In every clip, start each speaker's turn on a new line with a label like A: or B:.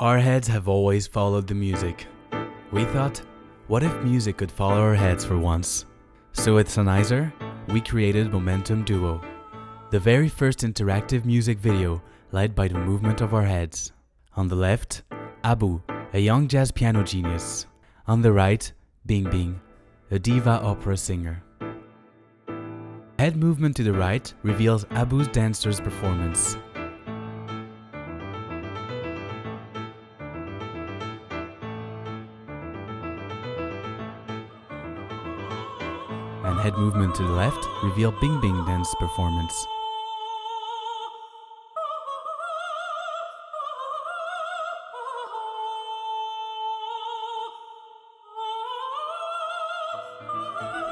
A: Our heads have always followed the music. We thought, what if music could follow our heads for once? So with Sennheiser, we created Momentum Duo, the very first interactive music video led by the movement of our heads. On the left, Abu, a young jazz piano genius. On the right, Bing Bing, a diva opera singer. Head movement to the right reveals Abu's dancer's performance. Head movement to the left reveal Bing Bing dance performance.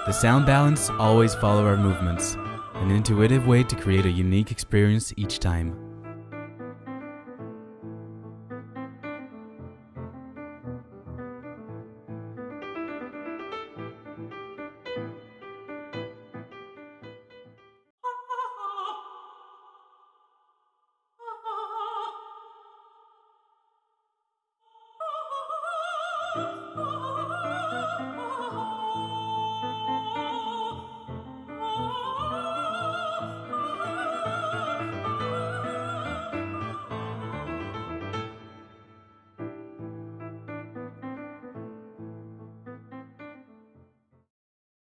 A: The sound balance always follow our movements, an intuitive way to create a unique experience each time. Oh,